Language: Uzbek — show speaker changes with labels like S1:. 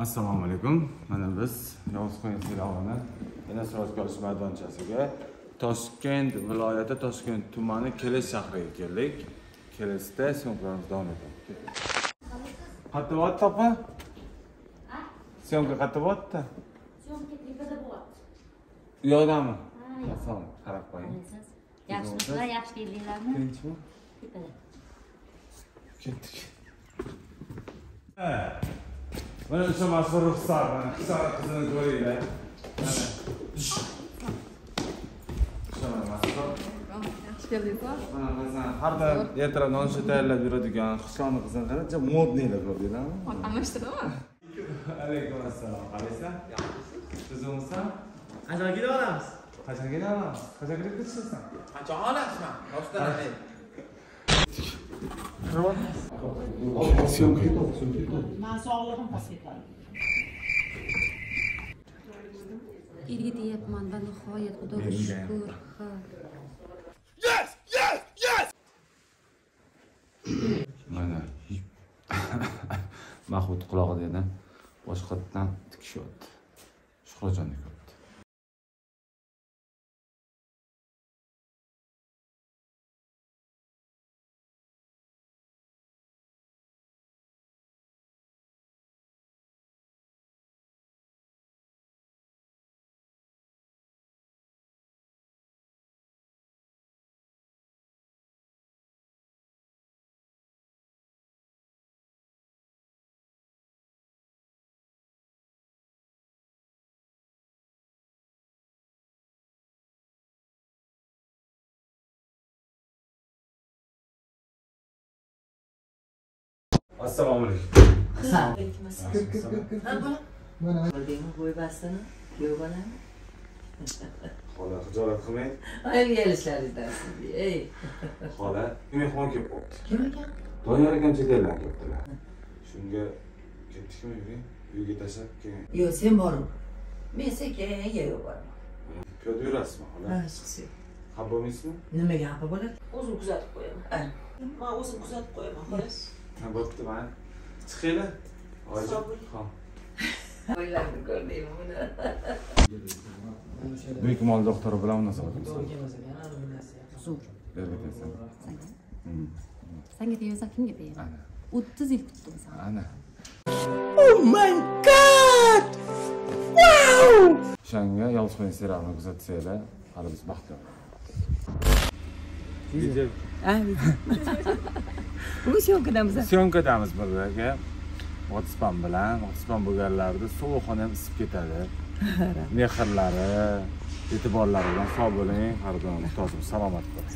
S1: assalomu alaykum. Mana biz yovuzxon serialini yana suratga olish maydonchasiga toshkent viloyati toshkent tumani keles shahriga keldik. Kelesda syomkalarimiz davom etmoqda qayerda bo'lyapti opa syomka qayerda bo'lyapti
S2: Syomka tepada bo'lyapti.
S1: u yoqdami?
S2: Ha,
S1: salom qarab qo'ying.
S2: Siz yaxshimisizlar, yaxshi keldinglarmi?
S1: tinchmi?
S2: Tepada.
S1: ketdik mana o'sha mashhur ruxsar mana qizlar qizini ko'ringlar mana o'sha
S3: Yaxshi keldinglar.
S1: mana bizani har doim ertalab nonushta tayyorlab yuradigan qishloqni qizini qaracha modniylar ko'rdinglarmi
S3: Almashdimi?
S1: alaykum assalom qalaysan tuzukmisan
S4: Qachon kela olamiz?
S1: qachon kelaman qachon kelib ketishasan
S4: Qachon olasizmi? Rostdan
S5: Man sog'lig'im pastga ketadi.
S2: Erga deyapman va nihoyat xudoga
S1: Menga.
S2: shukur. Ha.
S1: mana mahmud qulog'ida yana boshqatdan tikishyapti shuhrajonga ko'rdi assalomu alaykum
S6: Bo'ldingmi bo'ybastini kuyov bolani
S1: xola xijolat qilmang.
S6: Ayni kelishlaringdan sizga ey.
S1: Xola mehmon kelib qolibdi?
S6: Kim ekan?
S1: Doniyor akam chet eldan kelibdilar. Shunga ketdikmi yuring uyga tashlab keyin
S6: yo'q sen borma. Men sekin yeyib boraman
S1: piyoda yurasizmi xola
S6: ha chiqsin
S1: xafa bo'lmaysizmi?
S6: Nimaga xafa bo'ladi
S5: O'zim kuzatib qo'yaman.
S6: Ha.
S5: Men o'zim kuzatib qo'yaman, xolos.
S1: Chiqinglar oyijon
S5: Sog' bo'ling.
S1: ha
S6: o'ylarni ko'rdingmi buni
S1: buyuk mol doktori bilan munosabat
S2: Sanga.
S1: Hmm.
S2: Sanga tegsa kimga
S1: ana
S2: 30 yil kutdim seni.
S1: ana o'shanga yolg'izxon serialini kuzatsanglar hali biz baxtli
S6: bu syomkadamiz.
S1: Syomkadamiz birga. Otspam bilan. Otspam bo'lganlarida sovuqxona ham isib ketadi. Mehrlari e'tiborlari bilan sog' bo'ling. Har doim ustozim salomat bo'ling